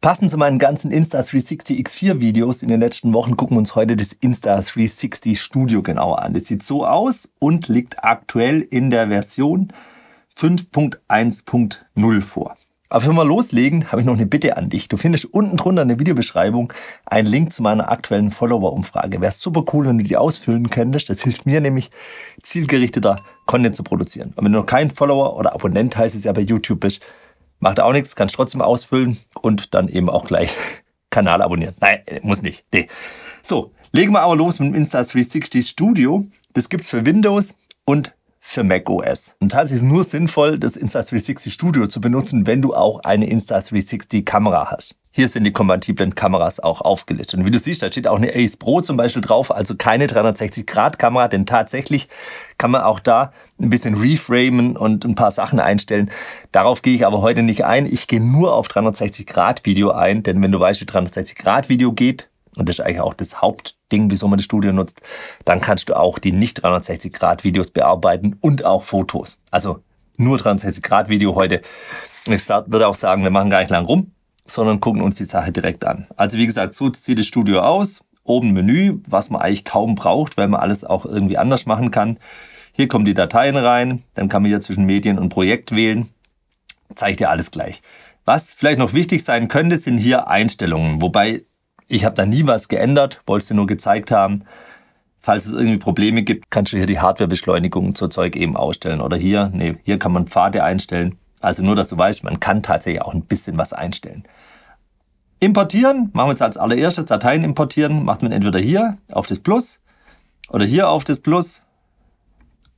Passend zu meinen ganzen Insta360 X4 Videos in den letzten Wochen gucken wir uns heute das Insta360 Studio genauer an. Das sieht so aus und liegt aktuell in der Version 5.1.0 vor. Aber bevor wir loslegen, habe ich noch eine Bitte an dich. Du findest unten drunter in der Videobeschreibung einen Link zu meiner aktuellen Follower-Umfrage. Wäre super cool, wenn du die ausfüllen könntest. Das hilft mir nämlich, zielgerichteter Content zu produzieren. Und wenn du noch kein Follower oder Abonnent heißt es ja bei YouTube bist, Macht auch nichts, kannst trotzdem ausfüllen und dann eben auch gleich Kanal abonnieren. Nein, muss nicht. Nee. So, legen wir aber los mit dem Insta360 Studio. Das gibt's für Windows und für Mac OS. Und tatsächlich ist es nur sinnvoll, das Insta360 Studio zu benutzen, wenn du auch eine Insta360 Kamera hast. Hier sind die kompatiblen Kameras auch aufgelistet. Und wie du siehst, da steht auch eine Ace Pro zum Beispiel drauf, also keine 360-Grad-Kamera, denn tatsächlich kann man auch da ein bisschen reframen und ein paar Sachen einstellen. Darauf gehe ich aber heute nicht ein. Ich gehe nur auf 360-Grad-Video ein, denn wenn du weißt, wie 360-Grad-Video geht, und das ist eigentlich auch das Hauptding, wieso man das Studio nutzt, dann kannst du auch die nicht 360-Grad-Videos bearbeiten und auch Fotos. Also nur 360-Grad-Video heute. Ich würde auch sagen, wir machen gar nicht lang rum, sondern gucken uns die Sache direkt an. Also wie gesagt, so sieht das Studio aus. Oben Menü, was man eigentlich kaum braucht, weil man alles auch irgendwie anders machen kann. Hier kommen die Dateien rein, dann kann man hier zwischen Medien und Projekt wählen. Zeigt dir alles gleich. Was vielleicht noch wichtig sein könnte, sind hier Einstellungen, wobei ich habe da nie was geändert, wollte es dir nur gezeigt haben. Falls es irgendwie Probleme gibt, kannst du hier die Hardwarebeschleunigung zur Zeug eben ausstellen. Oder hier, nee, hier kann man Pfade einstellen. Also nur, dass du weißt, man kann tatsächlich auch ein bisschen was einstellen. Importieren, machen wir jetzt als allererstes Dateien importieren, macht man entweder hier auf das Plus oder hier auf das Plus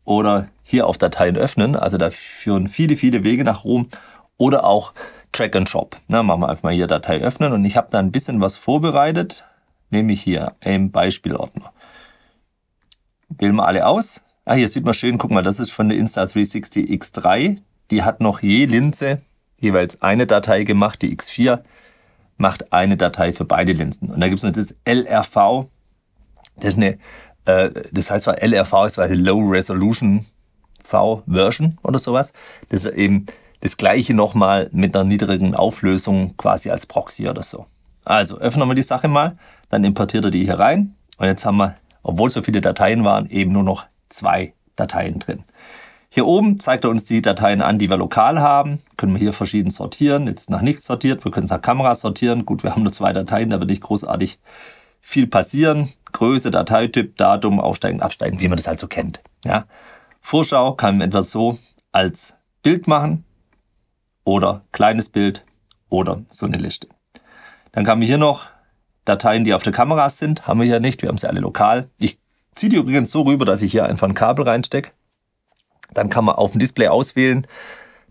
oder hier auf Dateien öffnen. Also da führen viele, viele Wege nach Rom oder auch Track and Drop. Na, machen wir einfach mal hier Datei öffnen und ich habe da ein bisschen was vorbereitet, nämlich hier im Beispielordner. Wählen wir alle aus. Ah, hier sieht man schön, guck mal, das ist von der Insta360 X3. Die hat noch je Linse jeweils eine Datei gemacht, die X4 macht eine Datei für beide Linsen. Und da gibt es noch das LRV, das ist eine, äh, das heißt zwar LRV ist quasi Low Resolution V Version oder sowas. Das ist eben das gleiche nochmal mit einer niedrigen Auflösung quasi als Proxy oder so. Also öffnen wir die Sache mal, dann importiert er die hier rein und jetzt haben wir, obwohl so viele Dateien waren, eben nur noch zwei Dateien drin. Hier oben zeigt er uns die Dateien an, die wir lokal haben. Können wir hier verschieden sortieren. Jetzt nach nichts sortiert. Wir können es nach Kamera sortieren. Gut, wir haben nur zwei Dateien, da wird nicht großartig viel passieren. Größe, Dateityp, Datum, aufsteigen, absteigen, wie man das halt so kennt. Ja. Vorschau kann man etwas so als Bild machen oder kleines Bild oder so eine Liste. Dann kann man hier noch Dateien, die auf der Kamera sind, haben wir hier nicht. Wir haben sie alle lokal. Ich ziehe die übrigens so rüber, dass ich hier einfach ein Kabel reinstecke. Dann kann man auf dem Display auswählen,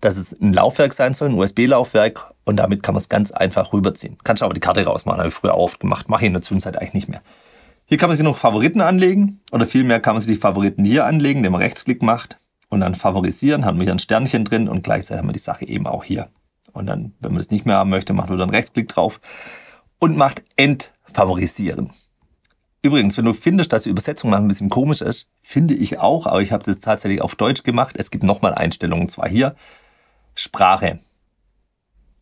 dass es ein Laufwerk sein soll, ein USB-Laufwerk. Und damit kann man es ganz einfach rüberziehen. Kannst du aber die Karte rausmachen, habe ich früher oft gemacht. Mache ich in der Zwischenzeit eigentlich nicht mehr. Hier kann man sich noch Favoriten anlegen. Oder vielmehr kann man sich die Favoriten hier anlegen, indem man Rechtsklick macht. Und dann favorisieren, haben wir hier ein Sternchen drin und gleichzeitig haben wir die Sache eben auch hier. Und dann, wenn man das nicht mehr haben möchte, macht man dann Rechtsklick drauf und macht Entfavorisieren. Übrigens, wenn du findest, dass die Übersetzung noch ein bisschen komisch ist, finde ich auch, aber ich habe das tatsächlich auf Deutsch gemacht. Es gibt nochmal Einstellungen, zwar hier Sprache.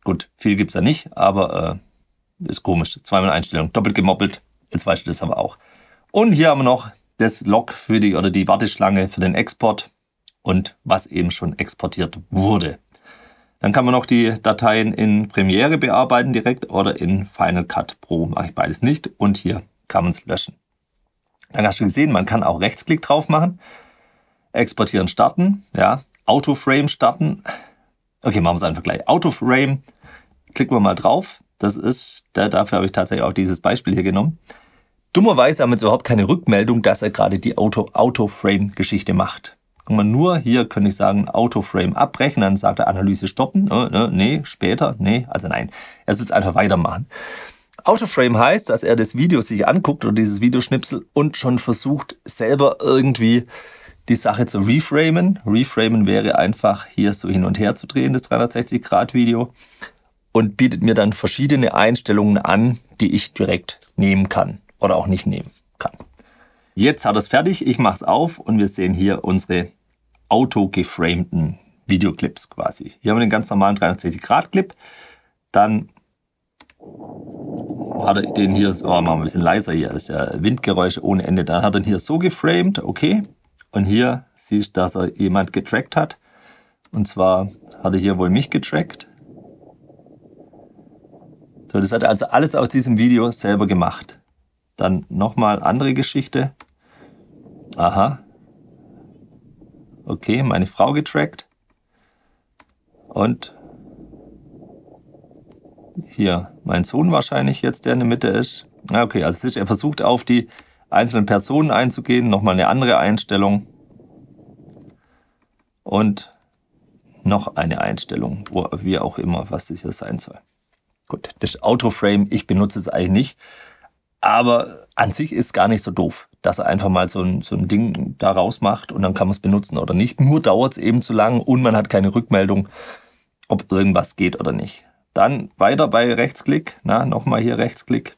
Gut, viel gibt's da nicht, aber äh, ist komisch. Zweimal Einstellung, doppelt gemoppelt. Jetzt weißt du das aber auch. Und hier haben wir noch das Log für die oder die Warteschlange für den Export und was eben schon exportiert wurde. Dann kann man noch die Dateien in Premiere bearbeiten direkt oder in Final Cut Pro. Mache ich beides nicht. Und hier kann man es löschen. Dann hast du gesehen, man kann auch Rechtsklick drauf machen. Exportieren starten, ja. Autoframe starten. Okay, machen wir es einfach gleich. Autoframe, klicken wir mal drauf. Das ist, da, dafür habe ich tatsächlich auch dieses Beispiel hier genommen. Dummerweise haben wir jetzt überhaupt keine Rückmeldung, dass er gerade die Auto, Autoframe-Geschichte macht. Guck mal, nur hier könnte ich sagen, Autoframe abbrechen, dann sagt er Analyse stoppen. Äh, äh, nee, später, nee, also nein. Er soll es einfach weitermachen. Autoframe heißt, dass er das Video sich anguckt oder dieses Videoschnipsel und schon versucht, selber irgendwie die Sache zu reframen. Reframen wäre einfach hier so hin und her zu drehen, das 360-Grad-Video. Und bietet mir dann verschiedene Einstellungen an, die ich direkt nehmen kann oder auch nicht nehmen kann. Jetzt hat er es fertig, ich mache es auf und wir sehen hier unsere auto-geframten Videoclips quasi. Hier haben wir den ganz normalen 360-Grad-Clip. Dann hat er den hier, oh, machen wir ein bisschen leiser hier, das ist ja Windgeräusche ohne Ende. Dann hat er ihn hier so geframed, okay. Und hier siehst du, dass er jemand getrackt hat. Und zwar hat er hier wohl mich getrackt. So, das hat er also alles aus diesem Video selber gemacht. Dann nochmal andere Geschichte. Aha. Okay, meine Frau getrackt. Und hier mein Sohn wahrscheinlich jetzt, der in der Mitte ist. Okay, also er versucht auf die einzelnen Personen einzugehen, nochmal eine andere Einstellung und noch eine Einstellung, wo, wie auch immer, was das hier sein soll. Gut, das Autoframe, ich benutze es eigentlich nicht, aber an sich ist gar nicht so doof, dass er einfach mal so ein, so ein Ding da rausmacht und dann kann man es benutzen oder nicht. Nur dauert es eben zu lang und man hat keine Rückmeldung, ob irgendwas geht oder nicht. Dann weiter bei Rechtsklick, na, nochmal hier Rechtsklick.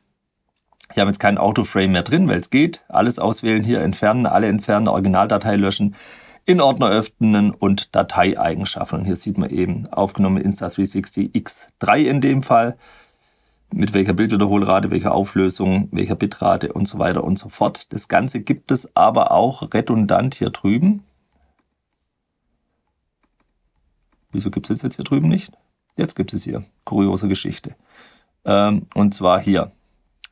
Ich habe jetzt keinen Autoframe mehr drin, weil es geht. Alles auswählen, hier entfernen, alle entfernen, Originaldatei löschen, in Ordner öffnen und Dateieigenschaften. Und hier sieht man eben aufgenommen Insta360 X3 in dem Fall. Mit welcher Bildwiederholrate, welcher Auflösung, welcher Bitrate und so weiter und so fort. Das Ganze gibt es aber auch redundant hier drüben. Wieso gibt es jetzt hier drüben nicht? Jetzt gibt es hier. Kuriose Geschichte. Ähm, und zwar hier.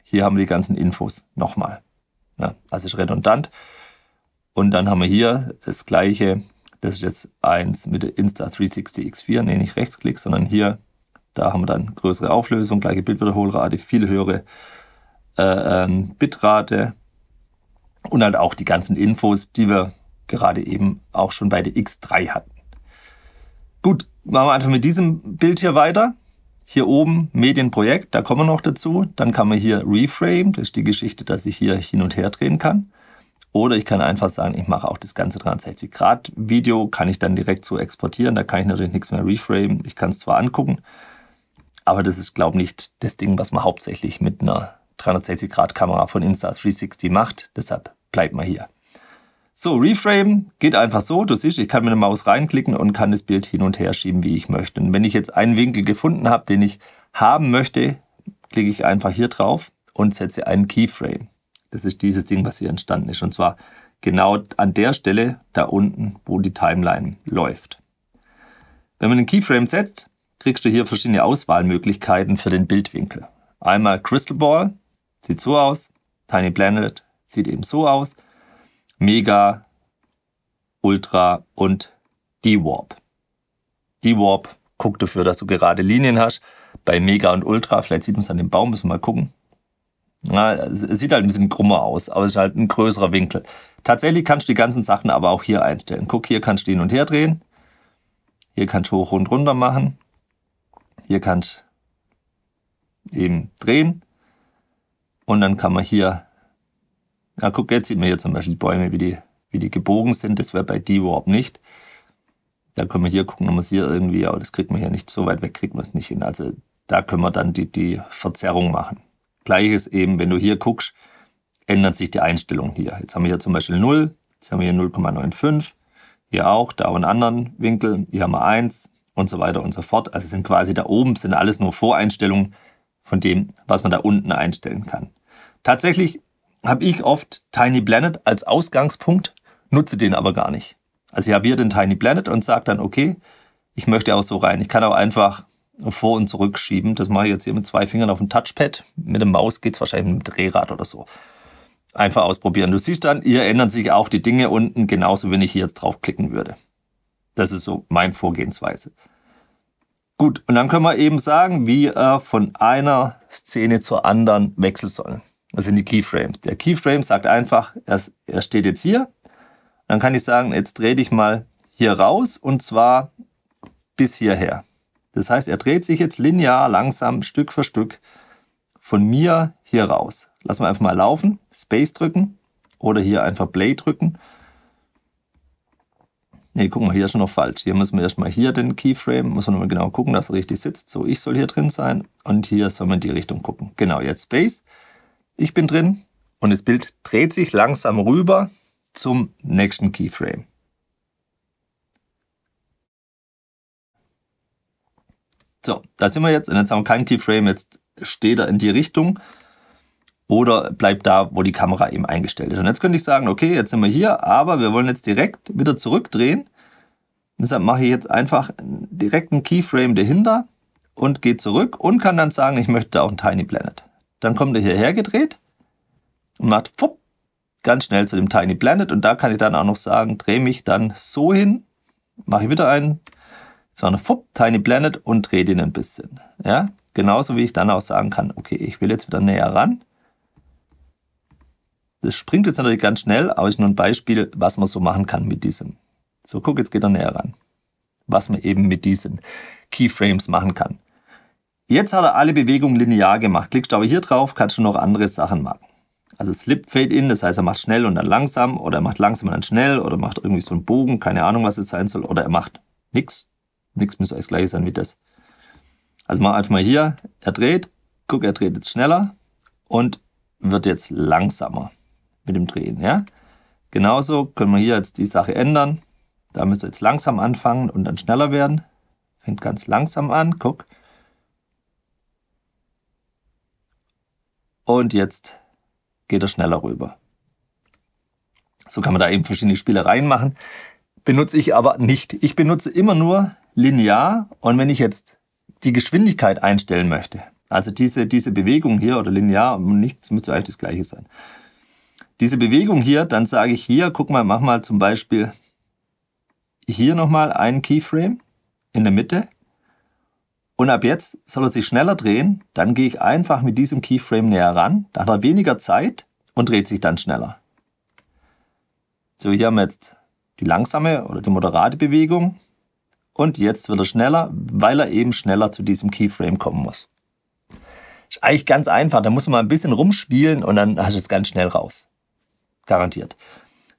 Hier haben wir die ganzen Infos nochmal. Ja, also ist redundant. Und dann haben wir hier das gleiche. Das ist jetzt eins mit der Insta360 X4. Nee, nicht Rechtsklick, sondern hier. Da haben wir dann größere Auflösung, gleiche Bildwiederholrate, viel höhere äh, ähm, Bitrate. Und halt auch die ganzen Infos, die wir gerade eben auch schon bei der X3 hatten. Gut, machen wir einfach mit diesem Bild hier weiter. Hier oben Medienprojekt, da kommen wir noch dazu. Dann kann man hier Reframe, das ist die Geschichte, dass ich hier hin und her drehen kann. Oder ich kann einfach sagen, ich mache auch das ganze 360 Grad Video, kann ich dann direkt so exportieren. Da kann ich natürlich nichts mehr reframe. Ich kann es zwar angucken, aber das ist, glaube ich, nicht das Ding, was man hauptsächlich mit einer 360 Grad Kamera von Insta360 macht. Deshalb bleibt man hier. So, Reframe geht einfach so. Du siehst, ich kann mit der Maus reinklicken und kann das Bild hin und her schieben, wie ich möchte. Und wenn ich jetzt einen Winkel gefunden habe, den ich haben möchte, klicke ich einfach hier drauf und setze einen Keyframe. Das ist dieses Ding, was hier entstanden ist. Und zwar genau an der Stelle da unten, wo die Timeline läuft. Wenn man den Keyframe setzt, kriegst du hier verschiedene Auswahlmöglichkeiten für den Bildwinkel. Einmal Crystal Ball, sieht so aus. Tiny Planet sieht eben so aus. Mega, Ultra und D-Warp. D-Warp guckt dafür, dass du gerade Linien hast. Bei Mega und Ultra, vielleicht sieht man es an dem Baum, müssen wir mal gucken. Na, es sieht halt ein bisschen krummer aus, aber es ist halt ein größerer Winkel. Tatsächlich kannst du die ganzen Sachen aber auch hier einstellen. Guck, hier kannst du hin und her drehen. Hier kannst du hoch und runter machen. Hier kannst du eben drehen. Und dann kann man hier ja, guck, jetzt sieht man hier zum Beispiel die Bäume, wie die, wie die gebogen sind. Das wäre bei D-Warp nicht. Da können wir hier gucken, ob wir es hier irgendwie, aber das kriegt man hier nicht so weit weg, kriegt man es nicht hin. Also da können wir dann die, die Verzerrung machen. Gleiches eben, wenn du hier guckst, ändert sich die Einstellung hier. Jetzt haben wir hier zum Beispiel 0, jetzt haben wir hier 0,95, hier auch, da einen anderen Winkel, hier haben wir 1 und so weiter und so fort. Also sind quasi da oben sind alles nur Voreinstellungen von dem, was man da unten einstellen kann. Tatsächlich habe ich oft Tiny Planet als Ausgangspunkt, nutze den aber gar nicht. Also ich habe hier den Tiny Planet und sage dann, okay, ich möchte auch so rein. Ich kann auch einfach vor und zurück schieben. Das mache ich jetzt hier mit zwei Fingern auf dem Touchpad. Mit dem Maus geht's wahrscheinlich mit dem Drehrad oder so. Einfach ausprobieren. Du siehst dann, hier ändern sich auch die Dinge unten, genauso wenn ich hier jetzt draufklicken würde. Das ist so mein Vorgehensweise. Gut, und dann können wir eben sagen, wie er von einer Szene zur anderen wechseln soll. Das sind die Keyframes. Der Keyframe sagt einfach, er steht jetzt hier. Dann kann ich sagen, jetzt dreh dich mal hier raus und zwar bis hierher. Das heißt, er dreht sich jetzt linear, langsam, Stück für Stück von mir hier raus. Lassen wir einfach mal laufen, Space drücken oder hier einfach Play drücken. Ne, guck mal, hier ist schon noch falsch. Hier müssen wir erstmal hier den Keyframe, muss man nochmal genau gucken, dass er richtig sitzt. So, ich soll hier drin sein und hier soll man in die Richtung gucken. Genau, jetzt Space. Ich bin drin und das Bild dreht sich langsam rüber zum nächsten Keyframe. So, da sind wir jetzt und jetzt haben wir keinen Keyframe, jetzt steht er in die Richtung oder bleibt da, wo die Kamera eben eingestellt ist. Und jetzt könnte ich sagen, okay, jetzt sind wir hier, aber wir wollen jetzt direkt wieder zurückdrehen. Deshalb mache ich jetzt einfach direkt einen Keyframe dahinter und gehe zurück und kann dann sagen, ich möchte auch ein Tiny Planet. Dann kommt er hierher gedreht und macht fupp, ganz schnell zu dem Tiny Planet und da kann ich dann auch noch sagen, drehe mich dann so hin, mache ich wieder einen, so eine fupp, Tiny Planet und drehe den ein bisschen. Ja, genauso wie ich dann auch sagen kann, okay, ich will jetzt wieder näher ran. Das springt jetzt natürlich ganz schnell, aber ist nur ein Beispiel, was man so machen kann mit diesem. So, guck, jetzt geht er näher ran. Was man eben mit diesen Keyframes machen kann. Jetzt hat er alle Bewegungen linear gemacht. Klickst du aber hier drauf, kannst du noch andere Sachen machen. Also Slip Fade In, das heißt, er macht schnell und dann langsam oder er macht langsam und dann schnell oder macht irgendwie so einen Bogen, keine Ahnung, was es sein soll, oder er macht nix. Nix müsste alles gleich sein wie das. Also mach einfach mal hier, er dreht, guck, er dreht jetzt schneller und wird jetzt langsamer mit dem Drehen, ja. Genauso können wir hier jetzt die Sache ändern. Da müsste jetzt langsam anfangen und dann schneller werden. Fängt ganz langsam an, guck. Und jetzt geht er schneller rüber. So kann man da eben verschiedene Spielereien machen. Benutze ich aber nicht. Ich benutze immer nur linear und wenn ich jetzt die Geschwindigkeit einstellen möchte, also diese, diese Bewegung hier oder linear nichts müsste eigentlich das gleiche sein. Diese Bewegung hier, dann sage ich hier, guck mal, mach mal zum Beispiel hier nochmal einen Keyframe in der Mitte und ab jetzt soll er sich schneller drehen, dann gehe ich einfach mit diesem Keyframe näher ran, da hat er weniger Zeit und dreht sich dann schneller. So, hier haben wir jetzt die langsame oder die moderate Bewegung und jetzt wird er schneller, weil er eben schneller zu diesem Keyframe kommen muss. Ist eigentlich ganz einfach, da muss man mal ein bisschen rumspielen und dann hast du es ganz schnell raus. Garantiert.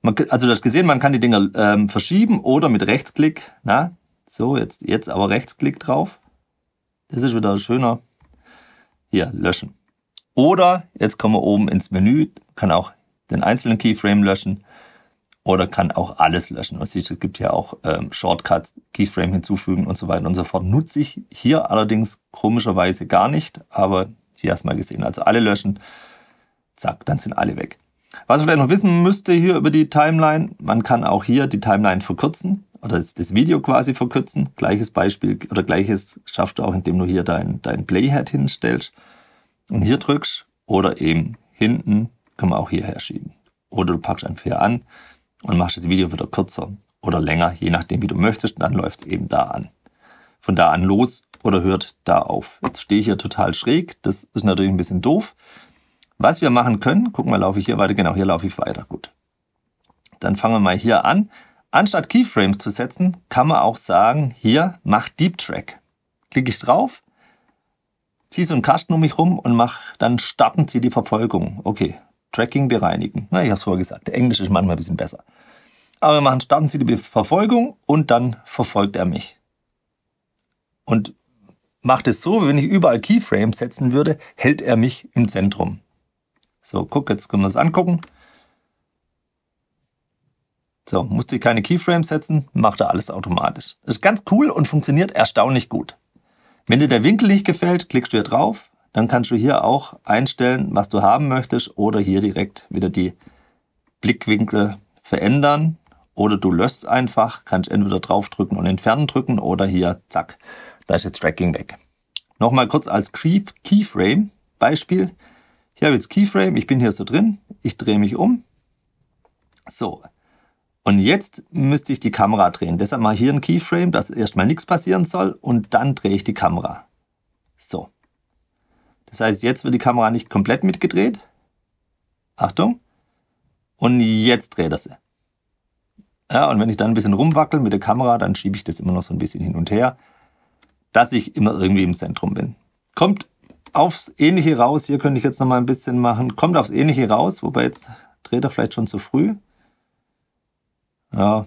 Man, also du hast gesehen, man kann die Dinger ähm, verschieben oder mit Rechtsklick, na, so, jetzt, jetzt aber Rechtsklick drauf das ist wieder schöner. Hier, löschen. Oder jetzt kommen wir oben ins Menü, kann auch den einzelnen Keyframe löschen oder kann auch alles löschen. Und es gibt ja auch ähm, Shortcuts, Keyframe hinzufügen und so weiter und so fort. Nutze ich hier allerdings komischerweise gar nicht, aber hier hast du mal gesehen. Also alle löschen, zack, dann sind alle weg. Was ihr vielleicht noch wissen müsste hier über die Timeline, man kann auch hier die Timeline verkürzen oder das, Video quasi verkürzen. Gleiches Beispiel oder gleiches schaffst du auch, indem du hier dein, dein Playhead hinstellst und hier drückst oder eben hinten kann man auch hierher schieben. Oder du packst einfach hier an und machst das Video wieder kürzer oder länger, je nachdem wie du möchtest, dann läuft es eben da an. Von da an los oder hört da auf. Jetzt stehe ich hier total schräg, das ist natürlich ein bisschen doof. Was wir machen können, guck mal, laufe ich hier weiter, genau, hier laufe ich weiter, gut. Dann fangen wir mal hier an. Anstatt Keyframes zu setzen, kann man auch sagen, hier, mach Deep Track. Klicke ich drauf, ziehe so einen Kasten um mich rum und mach, dann starten Sie die Verfolgung. Okay, Tracking bereinigen. Na, ich habe es vorher gesagt, der Englisch ist manchmal ein bisschen besser. Aber wir machen, starten Sie die Verfolgung und dann verfolgt er mich. Und macht es so, wenn ich überall Keyframes setzen würde, hält er mich im Zentrum. So, guck, jetzt können wir es angucken. So, musste ich keine Keyframes setzen, macht er alles automatisch. Ist ganz cool und funktioniert erstaunlich gut. Wenn dir der Winkel nicht gefällt, klickst du hier drauf, dann kannst du hier auch einstellen, was du haben möchtest oder hier direkt wieder die Blickwinkel verändern oder du löschst einfach, kannst entweder draufdrücken und entfernen drücken oder hier, zack, da ist jetzt Tracking weg. Nochmal kurz als Keyframe Hier habe ich jetzt Keyframe, ich bin hier so drin, ich drehe mich um. So, und jetzt müsste ich die Kamera drehen. Deshalb mal hier ein Keyframe, dass erstmal nichts passieren soll und dann drehe ich die Kamera. So. Das heißt, jetzt wird die Kamera nicht komplett mitgedreht. Achtung. Und jetzt dreht er sie. Ja, und wenn ich dann ein bisschen rumwackel mit der Kamera, dann schiebe ich das immer noch so ein bisschen hin und her, dass ich immer irgendwie im Zentrum bin. Kommt aufs Ähnliche raus. Hier könnte ich jetzt noch mal ein bisschen machen. Kommt aufs Ähnliche raus, wobei jetzt dreht er vielleicht schon zu früh. Ja,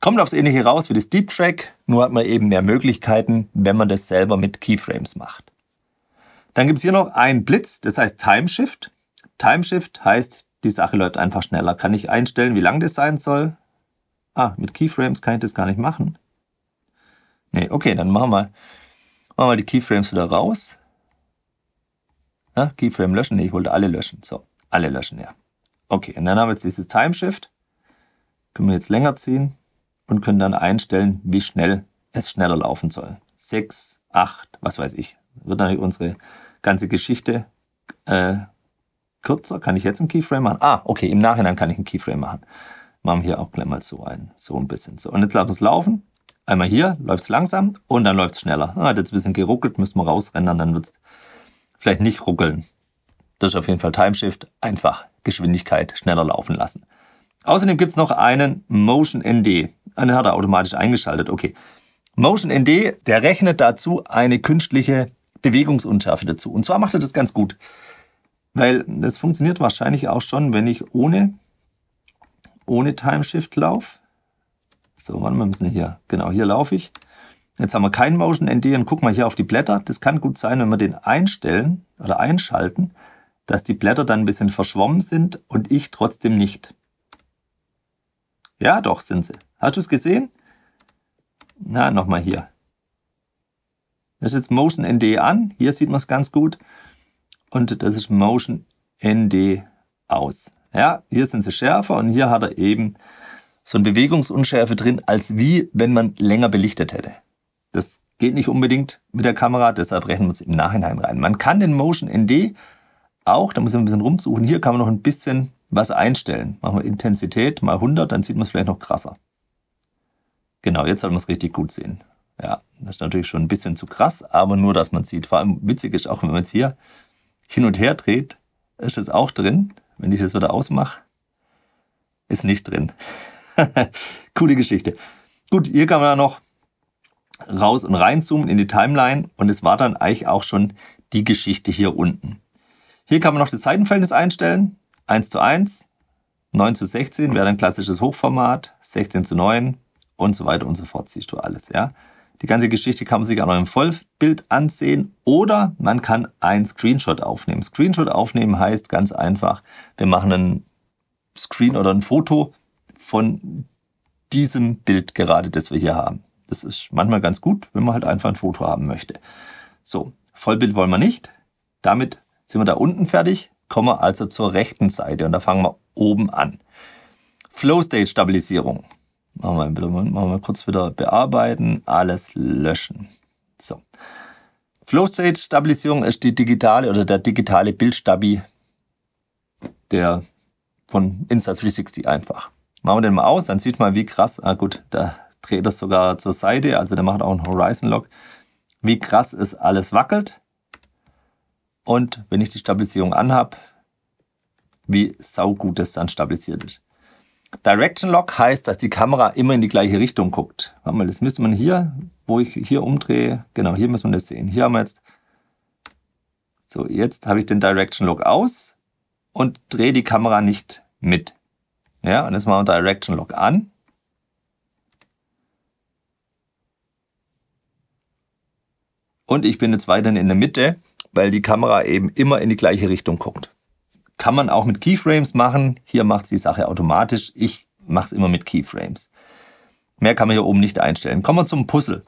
kommt aufs Ähnliche raus wie das Deep Track, nur hat man eben mehr Möglichkeiten, wenn man das selber mit Keyframes macht. Dann gibt's hier noch einen Blitz, das heißt Time Shift. Time Shift heißt, die Sache läuft einfach schneller. Kann ich einstellen, wie lang das sein soll? Ah, mit Keyframes kann ich das gar nicht machen. Nee, okay, dann machen wir, machen wir die Keyframes wieder raus. Ja, Keyframe löschen? Nee, ich wollte alle löschen. So, alle löschen, ja. Okay, und dann haben wir jetzt dieses Timeshift. Können wir jetzt länger ziehen und können dann einstellen, wie schnell es schneller laufen soll. Sechs, acht, was weiß ich. Wird dann unsere ganze Geschichte äh, kürzer. Kann ich jetzt einen Keyframe machen? Ah, okay, im Nachhinein kann ich einen Keyframe machen. Machen wir hier auch gleich mal so ein, so ein bisschen so. Und jetzt lassen wir es laufen. Einmal hier läuft es langsam und dann läuft es schneller. Ah, hat jetzt ein bisschen geruckelt, müssen wir rausrennen, dann wird es vielleicht nicht ruckeln. Das ist auf jeden Fall Timeshift. Einfach Geschwindigkeit schneller laufen lassen. Außerdem gibt es noch einen Motion ND. Den hat er automatisch eingeschaltet. Okay. Motion ND, der rechnet dazu eine künstliche Bewegungsunschärfe dazu. Und zwar macht er das ganz gut. Weil das funktioniert wahrscheinlich auch schon, wenn ich ohne, ohne Timeshift laufe. So, mal, müssen hier, genau, hier laufe ich. Jetzt haben wir keinen Motion ND und guck mal hier auf die Blätter. Das kann gut sein, wenn wir den einstellen oder einschalten, dass die Blätter dann ein bisschen verschwommen sind und ich trotzdem nicht. Ja, doch, sind sie. Hast du es gesehen? Na, nochmal hier. Das ist jetzt Motion ND an. Hier sieht man es ganz gut. Und das ist Motion ND aus. Ja, hier sind sie schärfer und hier hat er eben so eine Bewegungsunschärfe drin, als wie wenn man länger belichtet hätte. Das geht nicht unbedingt mit der Kamera, deshalb rechnen wir es im Nachhinein rein. Man kann den Motion ND auch, da muss man ein bisschen rumsuchen, hier kann man noch ein bisschen was einstellen. Machen wir Intensität mal 100, dann sieht man es vielleicht noch krasser. Genau, jetzt soll man es richtig gut sehen. Ja, das ist natürlich schon ein bisschen zu krass, aber nur, dass man sieht. Vor allem witzig ist auch, wenn man jetzt hier hin und her dreht, ist es auch drin. Wenn ich das wieder ausmache, ist nicht drin. Coole Geschichte. Gut, hier kann man ja noch raus und reinzoomen in die Timeline und es war dann eigentlich auch schon die Geschichte hier unten. Hier kann man noch das Seitenverhältnis einstellen. 1 zu 1, 9 zu 16 wäre ein klassisches Hochformat, 16 zu 9 und so weiter und so fort, siehst du alles, ja. Die ganze Geschichte kann man sich auch noch im Vollbild ansehen oder man kann ein Screenshot aufnehmen. Screenshot aufnehmen heißt ganz einfach, wir machen einen Screen oder ein Foto von diesem Bild gerade, das wir hier haben. Das ist manchmal ganz gut, wenn man halt einfach ein Foto haben möchte. So, Vollbild wollen wir nicht. Damit sind wir da unten fertig, kommen wir also zur rechten Seite und da fangen wir oben an. Flow State Stabilisierung. Machen wir, machen wir kurz wieder bearbeiten, alles löschen. So. Flow State Stabilisierung ist die digitale oder der digitale Bildstabi der von Insta360 einfach. Machen wir den mal aus, dann sieht man, wie krass, ah gut, da dreht das sogar zur Seite, also der macht auch einen Horizon Lock, wie krass es alles wackelt. Und wenn ich die Stabilisierung anhab, wie saugut es dann stabilisiert ist. Direction Lock heißt, dass die Kamera immer in die gleiche Richtung guckt. Warte mal, das müsste man hier, wo ich hier umdrehe, genau, hier muss man das sehen. Hier haben wir jetzt, so, jetzt habe ich den Direction Lock aus und drehe die Kamera nicht mit. Ja, und jetzt machen wir Direction Lock an. Und ich bin jetzt weiterhin in der Mitte, weil die Kamera eben immer in die gleiche Richtung guckt. Kann man auch mit Keyframes machen. Hier macht die Sache automatisch. Ich mache es immer mit Keyframes. Mehr kann man hier oben nicht einstellen. Kommen wir zum Puzzle.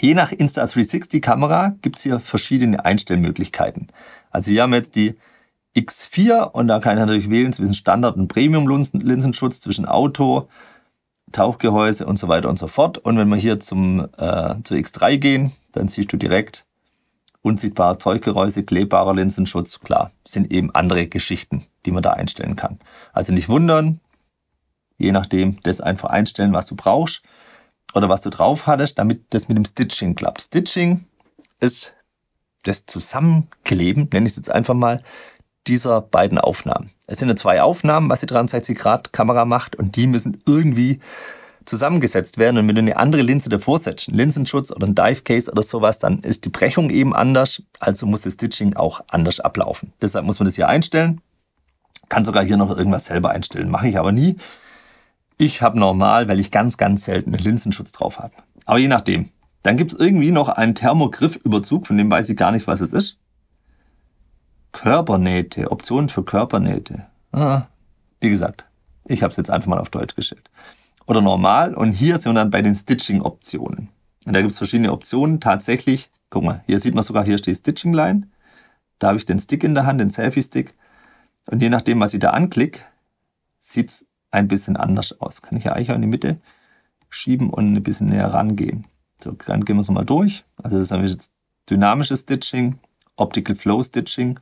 Je nach Insta360 Kamera gibt es hier verschiedene Einstellmöglichkeiten. Also hier haben wir jetzt die X4 und da kann ich natürlich wählen zwischen Standard- und Premium-Linsenschutz, zwischen Auto, Tauchgehäuse und so weiter und so fort. Und wenn wir hier zum, äh, zur X3 gehen, dann siehst du direkt unsichtbares Tauchgehäuse, klebbarer Linsenschutz. Klar, sind eben andere Geschichten, die man da einstellen kann. Also nicht wundern, je nachdem, das einfach einstellen, was du brauchst oder was du drauf hattest, damit das mit dem Stitching klappt. Stitching ist das Zusammenkleben, nenne ich es jetzt einfach mal, dieser beiden Aufnahmen. Es sind ja zwei Aufnahmen, was die 63 Grad Kamera macht und die müssen irgendwie zusammengesetzt werden. Und wenn du eine andere Linse davor setzt, einen Linsenschutz oder ein Dive Case oder sowas, dann ist die Brechung eben anders. Also muss das Stitching auch anders ablaufen. Deshalb muss man das hier einstellen. Kann sogar hier noch irgendwas selber einstellen. Mache ich aber nie. Ich habe normal, weil ich ganz, ganz selten einen Linsenschutz drauf habe. Aber je nachdem. Dann gibt es irgendwie noch einen Thermogriffüberzug, von dem weiß ich gar nicht, was es ist. Körpernähte, Optionen für Körpernähte. Ah, wie gesagt, ich habe es jetzt einfach mal auf Deutsch gestellt. Oder normal und hier sind wir dann bei den Stitching-Optionen. Und da gibt es verschiedene Optionen. Tatsächlich, guck mal, hier sieht man sogar, hier steht Stitching Line. Da habe ich den Stick in der Hand, den Selfie-Stick. Und je nachdem, was ich da anklicke, sieht's ein bisschen anders aus. Kann ich ja eigentlich auch in die Mitte schieben und ein bisschen näher rangehen. So, dann gehen wir es mal durch. Also das ist jetzt dynamisches Stitching, Optical Flow Stitching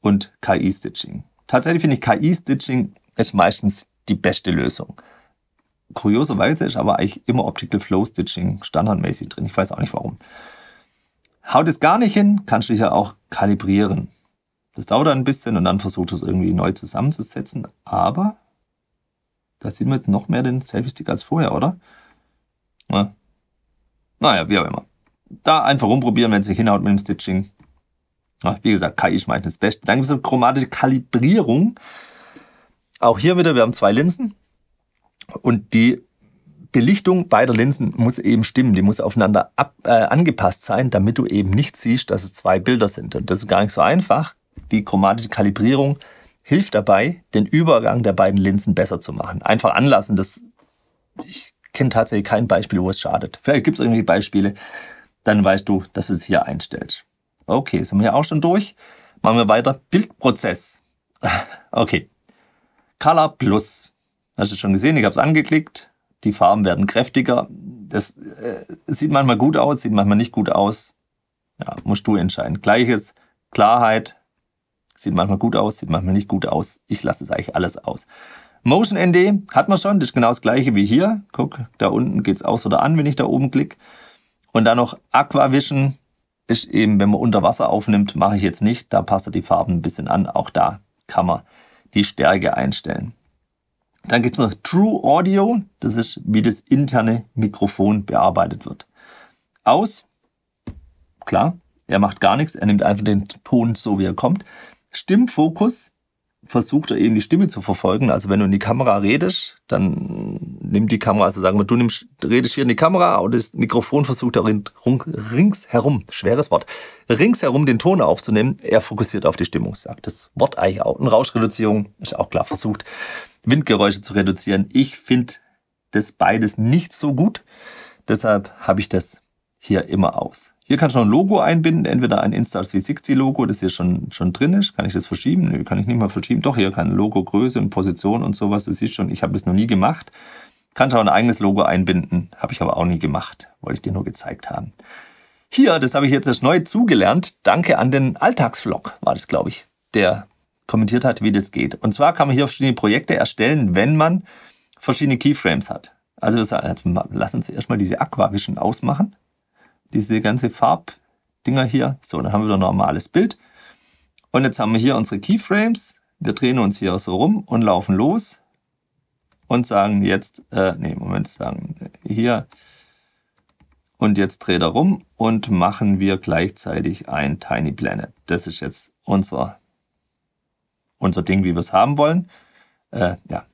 und KI Stitching. Tatsächlich finde ich KI Stitching ist meistens die beste Lösung. Kurioserweise ist aber eigentlich immer Optical Flow Stitching standardmäßig drin. Ich weiß auch nicht warum. Haut es gar nicht hin, kannst du dich ja auch kalibrieren. Das dauert ein bisschen und dann versucht es irgendwie neu zusammenzusetzen. Aber da sieht man jetzt noch mehr den Selfie-Stick als vorher, oder? Na, naja, wie auch immer. Da einfach rumprobieren, wenn es nicht hinhaut mit dem Stitching. Na, wie gesagt, KI ist meistens das Beste. Dann gibt es eine chromatische Kalibrierung. Auch hier wieder, wir haben zwei Linsen. Und die Belichtung beider Linsen muss eben stimmen. Die muss aufeinander ab, äh, angepasst sein, damit du eben nicht siehst, dass es zwei Bilder sind. Und das ist gar nicht so einfach. Die chromatische Kalibrierung hilft dabei, den Übergang der beiden Linsen besser zu machen. Einfach anlassen, das, ich kenne tatsächlich kein Beispiel, wo es schadet. Vielleicht gibt es irgendwie Beispiele, dann weißt du, dass du es hier einstellst. Okay, sind wir hier auch schon durch. Machen wir weiter. Bildprozess. Okay. Color Plus. Hast du schon gesehen? Ich habe es angeklickt. Die Farben werden kräftiger. Das äh, sieht manchmal gut aus, sieht manchmal nicht gut aus. Ja, musst du entscheiden. Gleiches, Klarheit, Sieht manchmal gut aus, sieht manchmal nicht gut aus. Ich lasse es eigentlich alles aus. Motion ND hat man schon, das ist genau das gleiche wie hier. Guck, da unten geht's aus oder an, wenn ich da oben klicke. Und dann noch Aquavision ist eben, wenn man unter Wasser aufnimmt, mache ich jetzt nicht. Da passt er die Farben ein bisschen an. Auch da kann man die Stärke einstellen. Dann gibt's noch True Audio. Das ist, wie das interne Mikrofon bearbeitet wird. Aus, klar, er macht gar nichts. Er nimmt einfach den Ton so, wie er kommt. Stimmfokus versucht er eben die Stimme zu verfolgen. Also wenn du in die Kamera redest, dann nimmt die Kamera, also sagen wir, du nimmst, redest hier in die Kamera und das Mikrofon versucht er ringsherum, schweres Wort, ringsherum den Ton aufzunehmen. Er fokussiert auf die Stimmung, sagt das Wort eigentlich auch. Und Rauschreduzierung ist auch klar versucht, Windgeräusche zu reduzieren. Ich finde das beides nicht so gut. Deshalb habe ich das hier immer aus. Hier kannst du noch ein Logo einbinden, entweder ein Insta360-Logo, das hier schon, schon drin ist. Kann ich das verschieben? Nö, kann ich nicht mal verschieben. Doch, hier kann Logo, Größe und Position und sowas. Du siehst schon, ich habe das noch nie gemacht. Kannst auch ein eigenes Logo einbinden, habe ich aber auch nie gemacht. Wollte ich dir nur gezeigt haben. Hier, das habe ich jetzt erst neu zugelernt. Danke an den Alltagsvlog, war das, glaube ich, der kommentiert hat, wie das geht. Und zwar kann man hier verschiedene Projekte erstellen, wenn man verschiedene Keyframes hat. Also lassen Sie erstmal diese Aquavision ausmachen diese ganze Farbdinger hier. So, dann haben wir ein normales Bild. Und jetzt haben wir hier unsere Keyframes. Wir drehen uns hier so rum und laufen los und sagen jetzt, äh, nee, Moment, sagen hier und jetzt dreht er rum und machen wir gleichzeitig ein Tiny Planet. Das ist jetzt unser, unser Ding, wie wir es haben wollen. Äh, ja,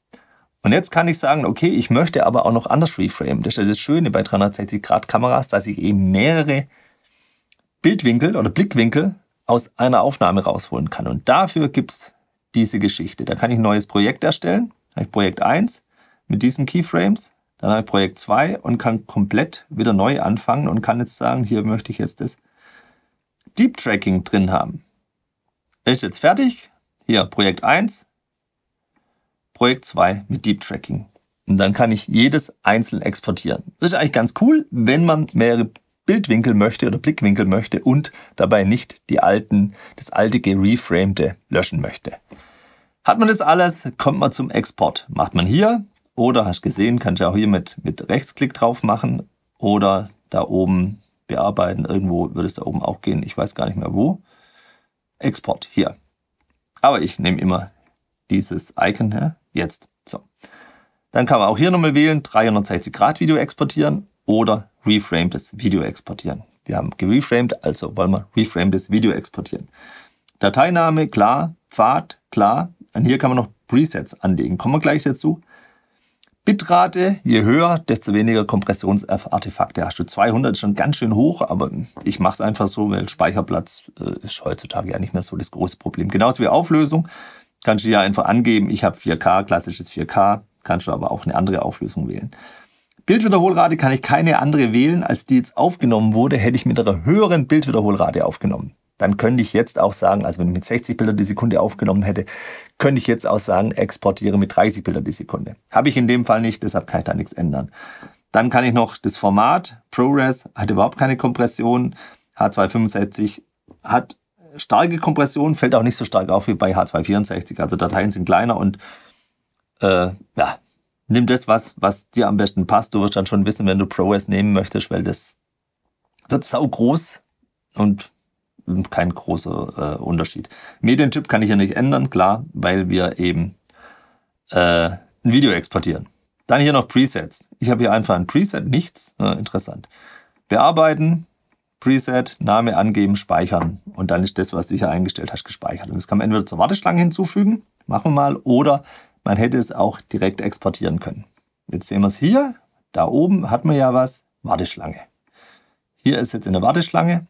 und jetzt kann ich sagen, okay, ich möchte aber auch noch anders reframen. Das ist das Schöne bei 360 Grad Kameras, dass ich eben mehrere Bildwinkel oder Blickwinkel aus einer Aufnahme rausholen kann. Und dafür gibt's diese Geschichte. Da kann ich ein neues Projekt erstellen. Da habe ich Projekt 1 mit diesen Keyframes. Dann habe ich Projekt 2 und kann komplett wieder neu anfangen und kann jetzt sagen, hier möchte ich jetzt das Deep Tracking drin haben. Ist jetzt fertig. Hier Projekt 1, Projekt 2 mit Deep Tracking. Und dann kann ich jedes einzeln exportieren. Das ist eigentlich ganz cool, wenn man mehrere Bildwinkel möchte oder Blickwinkel möchte und dabei nicht die alten, das alte gereframte löschen möchte. Hat man das alles, kommt man zum Export. Macht man hier oder hast gesehen, kannst du auch hier mit, mit Rechtsklick drauf machen oder da oben bearbeiten. Irgendwo würde es da oben auch gehen. Ich weiß gar nicht mehr wo. Export hier. Aber ich nehme immer dieses Icon her. Jetzt. So. Dann kann man auch hier nochmal wählen, 360 Grad Video exportieren oder reframedes Video exportieren. Wir haben gereframed, also wollen wir reframedes Video exportieren. Dateiname, klar. Pfad, klar. Und hier kann man noch Presets anlegen. Kommen wir gleich dazu. Bitrate, je höher, desto weniger Kompressionsartefakte hast du. 200 ist schon ganz schön hoch, aber ich mache es einfach so, weil Speicherplatz äh, ist heutzutage ja nicht mehr so das große Problem. Genauso wie Auflösung kannst du ja einfach angeben, ich habe 4K, klassisches 4K, kannst du aber auch eine andere Auflösung wählen. Bildwiederholrate kann ich keine andere wählen, als die jetzt aufgenommen wurde, hätte ich mit einer höheren Bildwiederholrate aufgenommen. Dann könnte ich jetzt auch sagen, also wenn ich mit 60 Bilder die Sekunde aufgenommen hätte, könnte ich jetzt auch sagen, exportiere mit 30 Bilder die Sekunde. Habe ich in dem Fall nicht, deshalb kann ich da nichts ändern. Dann kann ich noch das Format, ProRes hat überhaupt keine Kompression, H265 hat starke Kompression, fällt auch nicht so stark auf wie bei H264. Also Dateien sind kleiner und äh, ja, nimm das, was, was dir am besten passt. Du wirst dann schon wissen, wenn du ProRes nehmen möchtest, weil das wird sau groß und kein großer äh, Unterschied. Medientyp kann ich ja nicht ändern, klar, weil wir eben äh, ein Video exportieren. Dann hier noch Presets. Ich habe hier einfach ein Preset, nichts. Ja, interessant. Bearbeiten, Preset, Name angeben, speichern. Und dann ist das, was du hier eingestellt hast, gespeichert. Und das kann man entweder zur Warteschlange hinzufügen, machen wir mal, oder man hätte es auch direkt exportieren können. Jetzt sehen wir es hier. Da oben hat man ja was, Warteschlange. Hier ist jetzt eine Warteschlange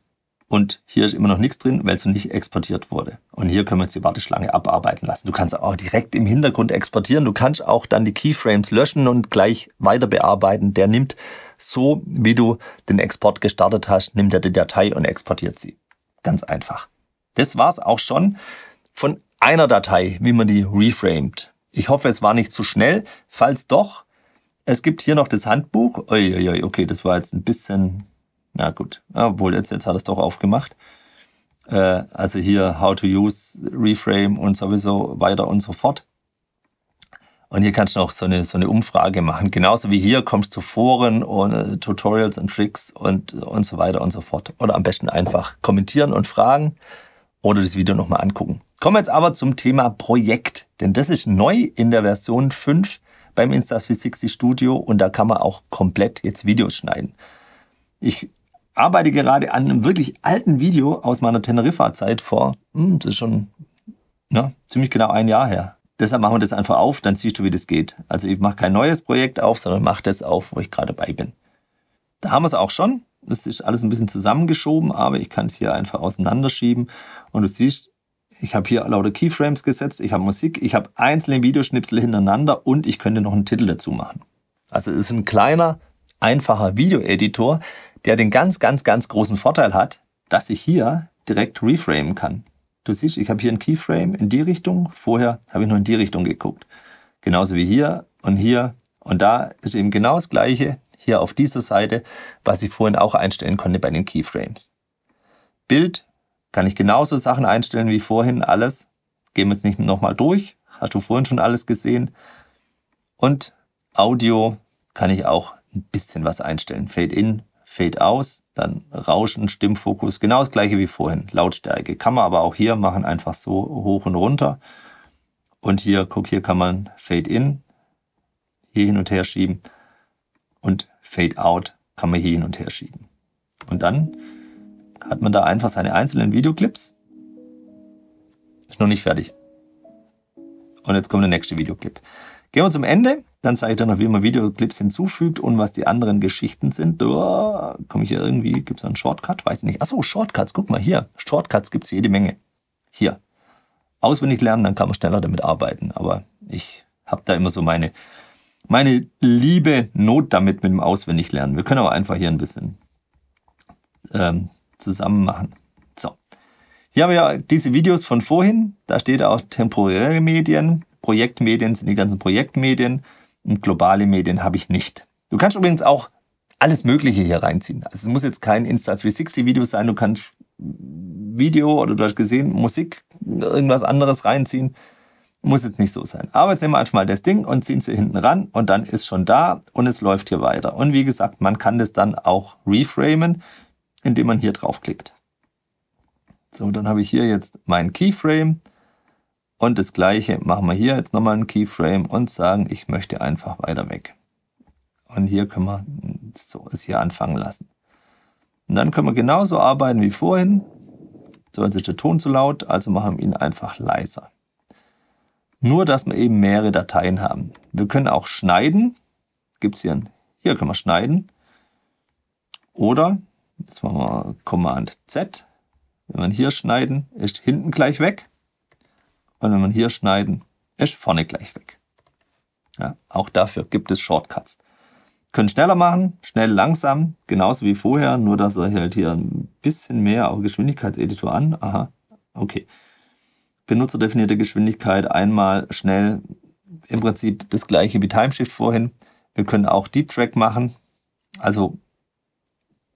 und hier ist immer noch nichts drin, weil es noch nicht exportiert wurde. Und hier können wir jetzt die Warteschlange abarbeiten lassen. Du kannst auch direkt im Hintergrund exportieren. Du kannst auch dann die Keyframes löschen und gleich weiter bearbeiten. Der nimmt so, wie du den Export gestartet hast, nimmt er die Datei und exportiert sie. Ganz einfach. Das war's auch schon von einer Datei, wie man die reframed. Ich hoffe, es war nicht zu schnell. Falls doch, es gibt hier noch das Handbuch. Uiuiui, okay, das war jetzt ein bisschen na gut, obwohl jetzt, jetzt hat es doch aufgemacht. Äh, also hier How to Use, Reframe und sowieso weiter und so fort. Und hier kannst du auch so eine, so eine Umfrage machen. Genauso wie hier kommst du Foren und äh, Tutorials und Tricks und, und so weiter und so fort. Oder am besten einfach kommentieren und fragen oder das Video nochmal angucken. Kommen wir jetzt aber zum Thema Projekt, denn das ist neu in der Version 5 beim Insta360 Studio und da kann man auch komplett jetzt Videos schneiden. Ich arbeite gerade an einem wirklich alten Video aus meiner Teneriffa-Zeit vor, hm, das ist schon ne, ziemlich genau ein Jahr her. Deshalb machen wir das einfach auf, dann siehst du, wie das geht. Also ich mache kein neues Projekt auf, sondern mache das auf, wo ich gerade bei bin. Da haben wir es auch schon. Das ist alles ein bisschen zusammengeschoben, aber ich kann es hier einfach auseinanderschieben. Und du siehst, ich habe hier lauter Keyframes gesetzt, ich habe Musik, ich habe einzelne Videoschnipsel hintereinander und ich könnte noch einen Titel dazu machen. Also es ist ein kleiner, einfacher Videoeditor, der den ganz, ganz, ganz großen Vorteil hat, dass ich hier direkt reframen kann. Du siehst, ich habe hier einen Keyframe in die Richtung, vorher habe ich nur in die Richtung geguckt. Genauso wie hier und hier. Und da ist eben genau das gleiche hier auf dieser Seite, was ich vorhin auch einstellen konnte bei den Keyframes. Bild kann ich genauso Sachen einstellen wie vorhin, alles. Gehen wir jetzt nicht nochmal durch, hast du vorhin schon alles gesehen. Und Audio kann ich auch ein bisschen was einstellen. Fade in, Fade aus, dann Rauschen, Stimmfokus, genau das gleiche wie vorhin. Lautstärke kann man aber auch hier machen, einfach so hoch und runter. Und hier, guck, hier kann man Fade in, hier hin und her schieben. Und Fade out kann man hier hin und her schieben. Und dann hat man da einfach seine einzelnen Videoclips. Ist noch nicht fertig. Und jetzt kommt der nächste Videoclip. Gehen wir zum Ende. Dann zeige ich noch, wie man Videoclips hinzufügt und was die anderen Geschichten sind. Oh, Komme ich hier irgendwie, gibt es einen Shortcut? Weiß ich nicht. Achso, Shortcuts, guck mal hier. Shortcuts gibt es jede Menge. Hier. Auswendig lernen, dann kann man schneller damit arbeiten. Aber ich habe da immer so meine, meine liebe Not damit mit dem Auswendiglernen. Wir können aber einfach hier ein bisschen ähm, zusammen machen. So. Hier haben wir ja diese Videos von vorhin. Da steht auch temporäre Medien. Projektmedien sind die ganzen Projektmedien und globale Medien habe ich nicht. Du kannst übrigens auch alles Mögliche hier reinziehen. Also es muss jetzt kein Insta360 Video sein, du kannst Video oder du hast gesehen, Musik, irgendwas anderes reinziehen. Muss jetzt nicht so sein. Aber jetzt nehmen wir einfach mal das Ding und ziehen sie hinten ran und dann ist schon da und es läuft hier weiter. Und wie gesagt, man kann das dann auch reframen, indem man hier draufklickt. So, dann habe ich hier jetzt meinen Keyframe und das gleiche machen wir hier jetzt nochmal einen Keyframe und sagen, ich möchte einfach weiter weg. Und hier können wir so es hier anfangen lassen. Und dann können wir genauso arbeiten wie vorhin. So, jetzt ist der Ton zu laut, also machen wir ihn einfach leiser. Nur, dass wir eben mehrere Dateien haben. Wir können auch schneiden. Gibt's hier, ein, hier können wir schneiden. Oder, jetzt machen wir Command Z. Wenn wir hier schneiden, ist hinten gleich weg. Und wenn wir hier schneiden, ist vorne gleich weg. Ja, auch dafür gibt es Shortcuts. Können schneller machen, schnell, langsam, genauso wie vorher, nur dass er halt hier ein bisschen mehr auch Geschwindigkeitseditor an. Aha, okay. Benutzerdefinierte Geschwindigkeit einmal schnell im Prinzip das gleiche wie Timeshift vorhin. Wir können auch Deep Track machen. Also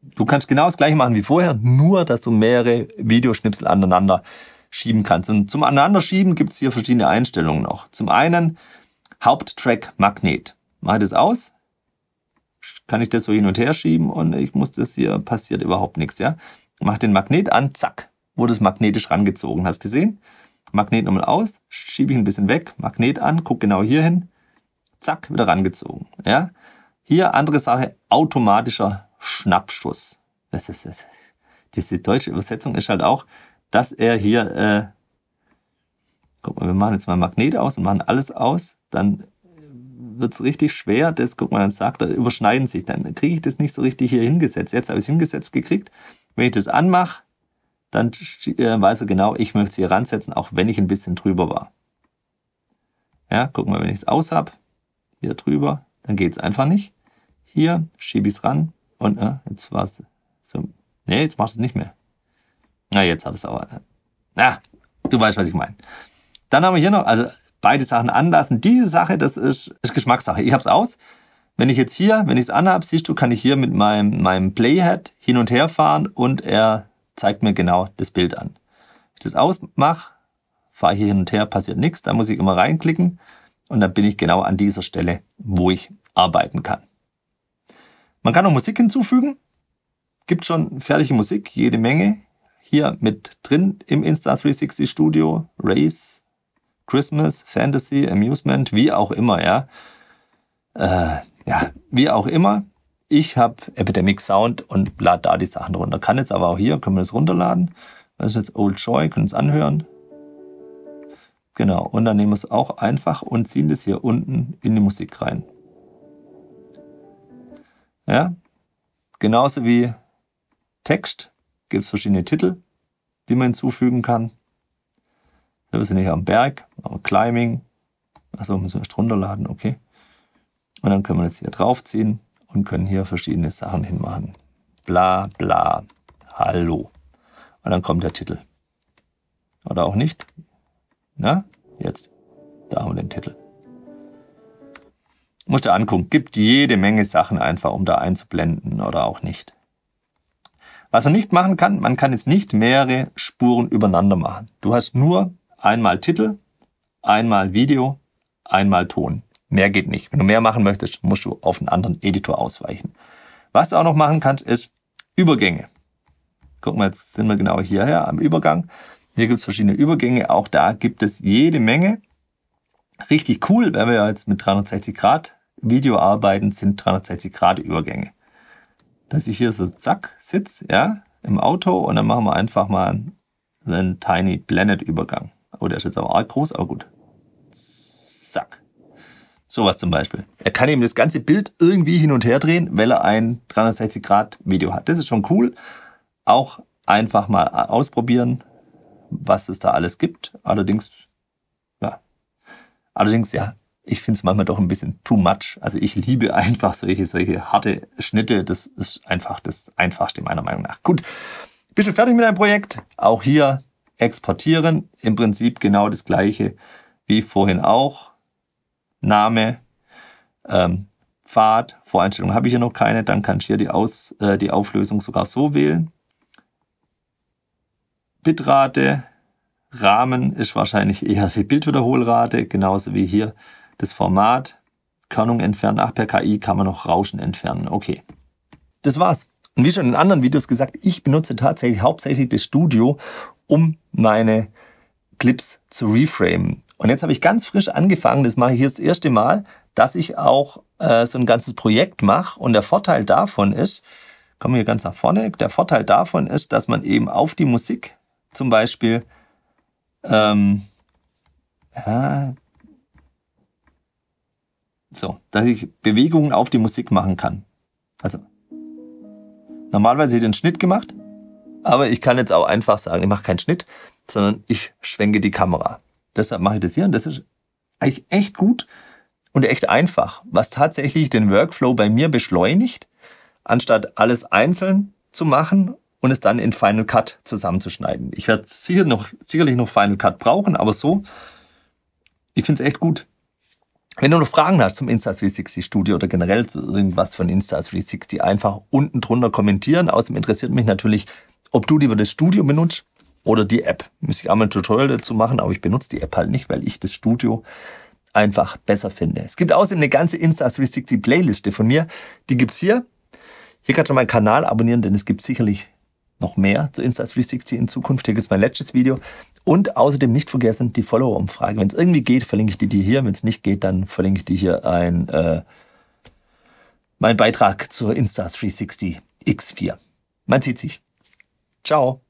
du kannst genau das gleiche machen wie vorher, nur dass du mehrere Videoschnipsel aneinander schieben kannst. Und zum Aneinanderschieben gibt es hier verschiedene Einstellungen noch. Zum einen Haupttrack Magnet. Mache das aus, kann ich das so hin und her schieben und ich muss das hier, passiert überhaupt nichts. Ja? Mach den Magnet an, zack, wurde es magnetisch rangezogen. Hast gesehen? Magnet nochmal aus, schiebe ich ein bisschen weg, Magnet an, guck genau hier hin, zack, wieder rangezogen. Ja? Hier andere Sache, automatischer Schnappschuss. Das ist das. Diese deutsche Übersetzung ist halt auch, dass er hier, äh, guck mal, wir machen jetzt mal Magnet aus und machen alles aus, dann wird's richtig schwer. Das, guck mal, dann sagt er, überschneiden sich. Dann kriege ich das nicht so richtig hier hingesetzt. Jetzt habe ich es hingesetzt gekriegt. Wenn ich das anmache, dann äh, weiß er genau, ich möchte es hier ransetzen, auch wenn ich ein bisschen drüber war. Ja, guck mal, wenn ich es aus habe, hier drüber, dann geht's einfach nicht. Hier schiebe ich es ran und äh, jetzt war es so. Nee, jetzt macht es nicht mehr. Na, jetzt hat es aber. Na, du weißt, was ich meine. Dann haben wir hier noch, also beide Sachen anlassen. Diese Sache, das ist, ist Geschmackssache. Ich habe es aus. Wenn ich jetzt hier, wenn ich es anhabe, siehst du, kann ich hier mit meinem, meinem Playhead hin und her fahren und er zeigt mir genau das Bild an. Wenn ich das ausmache, fahre hier hin und her, passiert nichts. Da muss ich immer reinklicken und dann bin ich genau an dieser Stelle, wo ich arbeiten kann. Man kann auch Musik hinzufügen. Gibt schon fertige Musik, jede Menge hier mit drin im Insta360 Studio, Race, Christmas, Fantasy, Amusement, wie auch immer, ja. Äh, ja, wie auch immer. Ich habe Epidemic Sound und lade da die Sachen runter. Kann jetzt aber auch hier, können wir das runterladen. Das ist jetzt Old Joy, können es anhören. Genau, und dann nehmen wir es auch einfach und ziehen das hier unten in die Musik rein. Ja, genauso wie Text gibt es verschiedene Titel, die man hinzufügen kann. wir sind hier am Berg, am Climbing. Achso, müssen wir erst runterladen, okay. Und dann können wir jetzt hier draufziehen und können hier verschiedene Sachen hinmachen. Bla bla, hallo. Und dann kommt der Titel. Oder auch nicht. Na, jetzt. Da haben wir den Titel. Musst du angucken. Gibt jede Menge Sachen einfach, um da einzublenden oder auch nicht. Was man nicht machen kann, man kann jetzt nicht mehrere Spuren übereinander machen. Du hast nur einmal Titel, einmal Video, einmal Ton. Mehr geht nicht. Wenn du mehr machen möchtest, musst du auf einen anderen Editor ausweichen. Was du auch noch machen kannst, ist Übergänge. Gucken wir, jetzt sind wir genau hierher am Übergang. Hier gibt es verschiedene Übergänge. Auch da gibt es jede Menge. Richtig cool, wenn wir jetzt mit 360 Grad Video arbeiten, sind 360 Grad Übergänge dass ich hier so zack sitze, ja, im Auto und dann machen wir einfach mal einen Tiny Planet Übergang. Oh, der ist jetzt aber arg groß, aber gut. Zack. Sowas zum Beispiel. Er kann eben das ganze Bild irgendwie hin und her drehen, weil er ein 360 Grad Video hat. Das ist schon cool. Auch einfach mal ausprobieren, was es da alles gibt. Allerdings, ja. Allerdings, ja, ich finde es manchmal doch ein bisschen too much. Also ich liebe einfach solche, solche harte Schnitte. Das ist einfach das Einfachste meiner Meinung nach. Gut, bist du fertig mit deinem Projekt? Auch hier exportieren. Im Prinzip genau das gleiche wie vorhin auch. Name, ähm, Pfad, Voreinstellungen habe ich hier noch keine. Dann kannst du hier die, Aus, äh, die Auflösung sogar so wählen. Bitrate, Rahmen ist wahrscheinlich eher die Bildwiederholrate, genauso wie hier das Format, Körnung entfernen. Ach, per KI kann man noch Rauschen entfernen. Okay. Das war's. Und wie schon in anderen Videos gesagt, ich benutze tatsächlich hauptsächlich das Studio, um meine Clips zu reframen. Und jetzt habe ich ganz frisch angefangen, das mache ich hier das erste Mal, dass ich auch äh, so ein ganzes Projekt mache. Und der Vorteil davon ist, kommen wir hier ganz nach vorne, der Vorteil davon ist, dass man eben auf die Musik zum Beispiel, ähm, ja, so, dass ich Bewegungen auf die Musik machen kann. Also, normalerweise hätte ich den Schnitt gemacht, aber ich kann jetzt auch einfach sagen, ich mache keinen Schnitt, sondern ich schwenke die Kamera. Deshalb mache ich das hier und das ist eigentlich echt gut und echt einfach, was tatsächlich den Workflow bei mir beschleunigt, anstatt alles einzeln zu machen und es dann in Final Cut zusammenzuschneiden. Ich werde sicher noch, sicherlich noch Final Cut brauchen, aber so, ich finde es echt gut. Wenn du noch Fragen hast zum Insta360 Studio oder generell zu irgendwas von Insta360, einfach unten drunter kommentieren. Außerdem interessiert mich natürlich, ob du lieber das Studio benutzt oder die App. Müsste ich einmal ein Tutorial dazu machen, aber ich benutze die App halt nicht, weil ich das Studio einfach besser finde. Es gibt außerdem eine ganze Insta360 Playliste von mir. Die gibt's hier. Hier kannst du meinen Kanal abonnieren, denn es gibt sicherlich noch mehr zu Insta360 in Zukunft. Hier gibt's mein letztes Video. Und außerdem nicht vergessen die Follower-Umfrage. Wenn es irgendwie geht, verlinke ich die dir hier. Wenn es nicht geht, dann verlinke ich dir hier ein, äh, mein Beitrag zur Insta360 X4. Man sieht sich. Ciao.